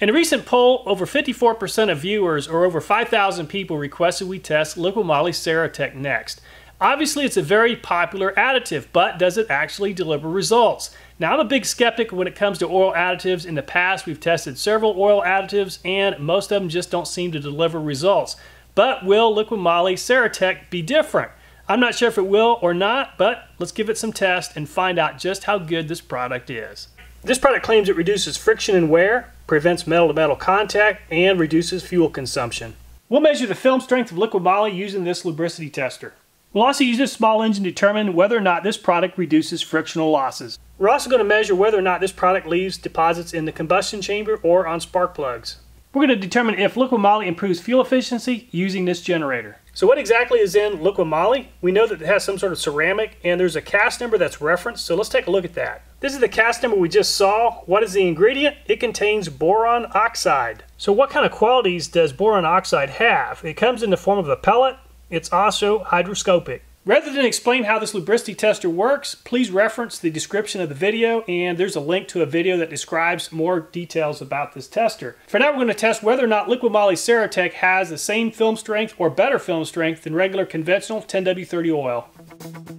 In a recent poll, over 54% of viewers, or over 5,000 people, requested we test Liqui Moly Ceratec next. Obviously, it's a very popular additive, but does it actually deliver results? Now, I'm a big skeptic when it comes to oil additives. In the past, we've tested several oil additives, and most of them just don't seem to deliver results. But will Liqui Moly Ceratec be different? I'm not sure if it will or not, but let's give it some tests and find out just how good this product is. This product claims it reduces friction and wear, prevents metal-to-metal contact, and reduces fuel consumption. We'll measure the film strength of liquid Moly using this lubricity tester. We'll also use this small engine to determine whether or not this product reduces frictional losses. We're also going to measure whether or not this product leaves deposits in the combustion chamber or on spark plugs. We're going to determine if Liqui Moly improves fuel efficiency using this generator. So what exactly is in Liqui Moly? We know that it has some sort of ceramic and there's a CAS number that's referenced, so let's take a look at that. This is the CAS number we just saw. What is the ingredient? It contains boron oxide. So what kind of qualities does boron oxide have? It comes in the form of a pellet. It's also hygroscopic. Rather than explain how this lubricity tester works, please reference the description of the video and there's a link to a video that describes more details about this tester. For now we're going to test whether or not Liqui Moly Ceratec has the same film strength or better film strength than regular conventional 10W30 oil.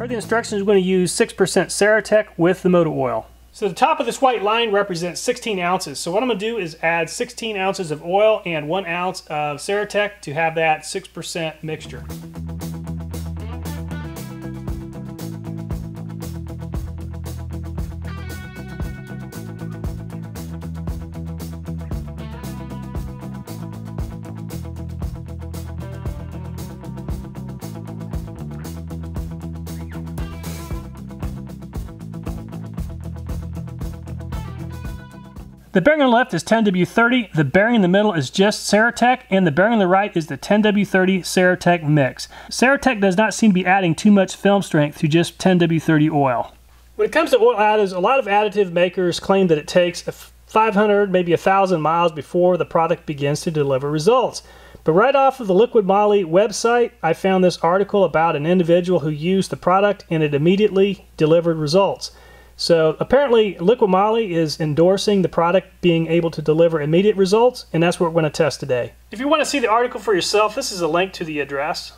Per the instructions, we're going to use 6% Ceratec with the motor oil. So the top of this white line represents 16 ounces. So what I'm going to do is add 16 ounces of oil and 1 ounce of Ceratec to have that 6% mixture. The bearing on the left is 10W30, the bearing in the middle is just Ceratec, and the bearing on the right is the 10W30 Ceratec mix. Ceratec does not seem to be adding too much film strength to just 10W30 oil. When it comes to oil additives, a lot of additive makers claim that it takes 500, maybe 1,000 miles before the product begins to deliver results. But right off of the Liquid Moly website, I found this article about an individual who used the product and it immediately delivered results. So apparently Liqui Moly is endorsing the product being able to deliver immediate results, and that's what we're going to test today. If you want to see the article for yourself, this is a link to the address.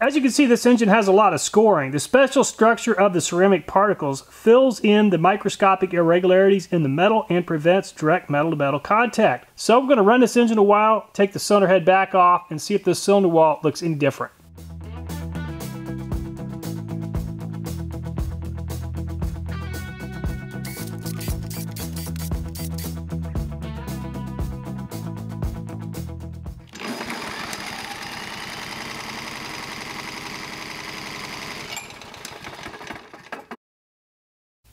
As you can see, this engine has a lot of scoring. The special structure of the ceramic particles fills in the microscopic irregularities in the metal and prevents direct metal-to-metal -metal contact. So I'm going to run this engine a while, take the cylinder head back off, and see if this cylinder wall looks any different.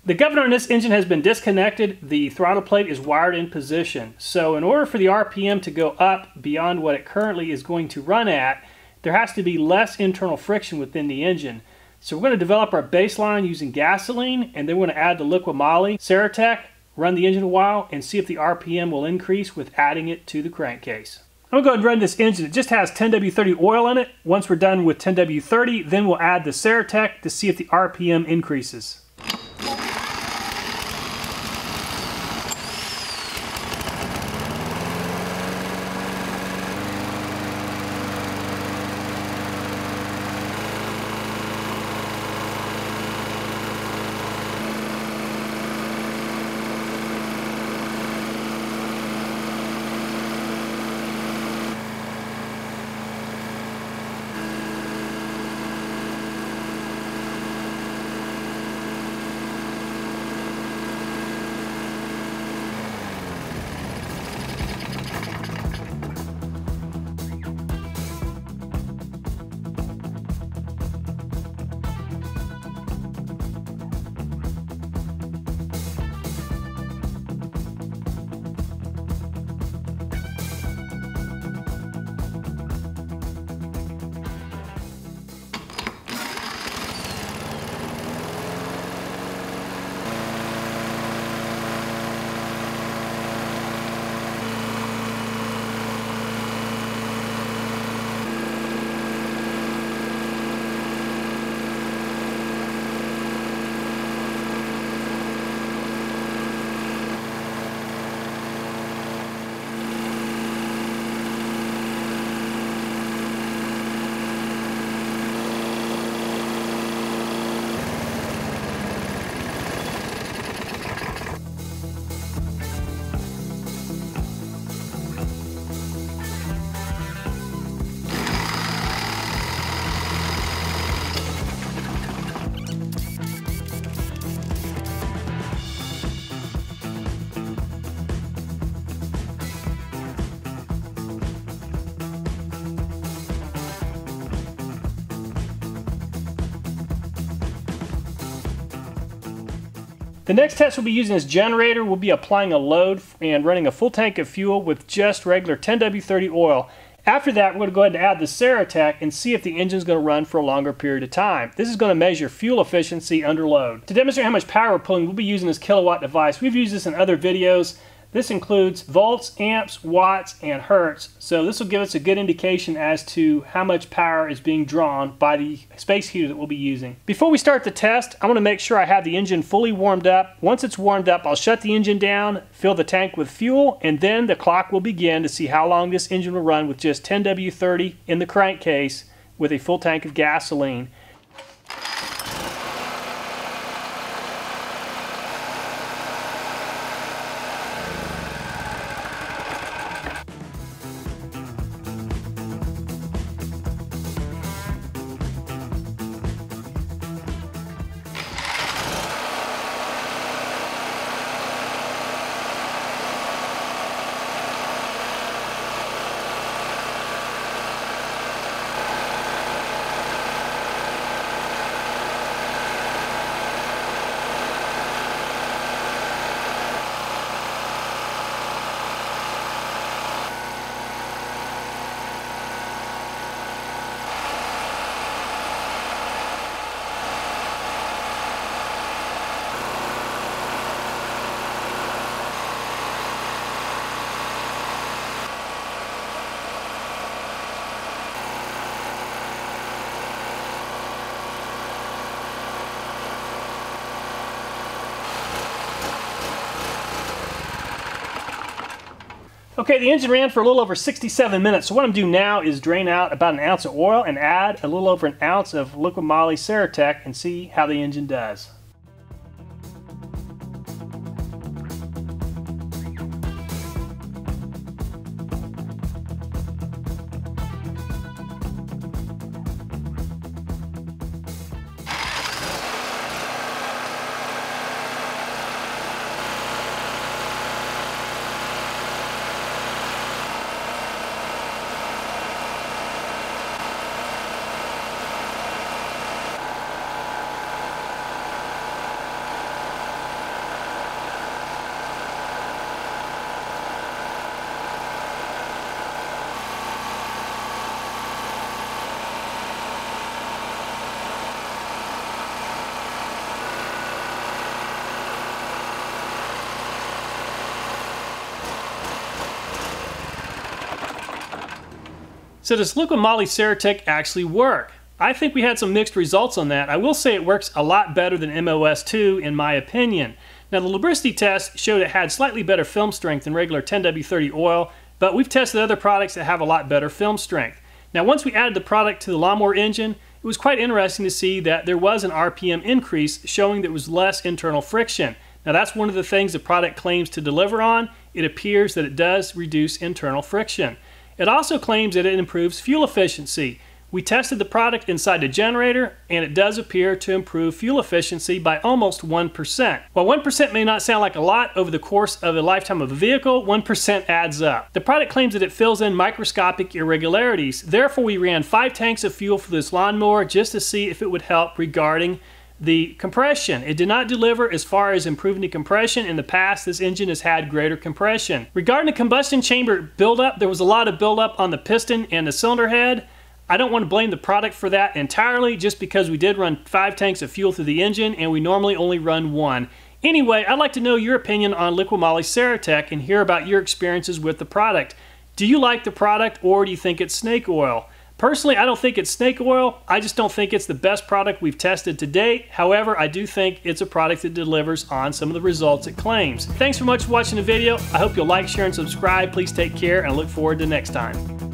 The governor in this engine has been disconnected. The throttle plate is wired in position. So in order for the RPM to go up beyond what it currently is going to run at, there has to be less internal friction within the engine. So we're going to develop our baseline using gasoline, and then we're going to add the Liqui Moly Ceratec, run the engine a while, and see if the RPM will increase with adding it to the crankcase. I'm going to go ahead and run this engine. It just has 10W30 oil in it. Once we're done with 10W30, then we'll add the Ceratec to see if the RPM increases. The next test we'll be using this generator. We'll be applying a load and running a full tank of fuel with just regular 10W30 oil. After that, we're going to go ahead and add the Ceratec and see if the engine is going to run for a longer period of time. This is going to measure fuel efficiency under load. To demonstrate how much power we're pulling, we'll be using this kilowatt device. We've used this in other videos. This includes volts, amps, watts, and hertz. So this will give us a good indication as to how much power is being drawn by the space heater that we'll be using. Before we start the test, I want to make sure I have the engine fully warmed up. Once it's warmed up, I'll shut the engine down, fill the tank with fuel, and then the clock will begin to see how long this engine will run with just 10W30 in the crankcase with a full tank of gasoline. Okay, the engine ran for a little over 67 minutes. So what I'm doing now is drain out about an ounce of oil and add a little over an ounce of liquid moly Ceratec and see how the engine does. So does liquid moly Ceratec actually work? I think we had some mixed results on that. I will say it works a lot better than MOS2 in my opinion. Now the lubricity test showed it had slightly better film strength than regular 10W30 oil, but we've tested other products that have a lot better film strength. Now once we added the product to the lawnmower engine, it was quite interesting to see that there was an RPM increase showing that there was less internal friction. Now that's one of the things the product claims to deliver on. It appears that it does reduce internal friction. It also claims that it improves fuel efficiency. We tested the product inside the generator and it does appear to improve fuel efficiency by almost 1%. While 1% may not sound like a lot over the course of the lifetime of a vehicle, 1% adds up. The product claims that it fills in microscopic irregularities. Therefore, we ran five tanks of fuel for this lawnmower just to see if it would help regarding the compression. It did not deliver as far as improving the compression. In the past, this engine has had greater compression. Regarding the combustion chamber buildup, there was a lot of buildup on the piston and the cylinder head. I don't want to blame the product for that entirely just because we did run five tanks of fuel through the engine and we normally only run one. Anyway, I'd like to know your opinion on Liquid Moly Ceratec and hear about your experiences with the product. Do you like the product or do you think it's snake oil? Personally, I don't think it's snake oil. I just don't think it's the best product we've tested to date. However, I do think it's a product that delivers on some of the results it claims. Thanks so much for watching the video. I hope you'll like, share, and subscribe. Please take care, and I look forward to next time.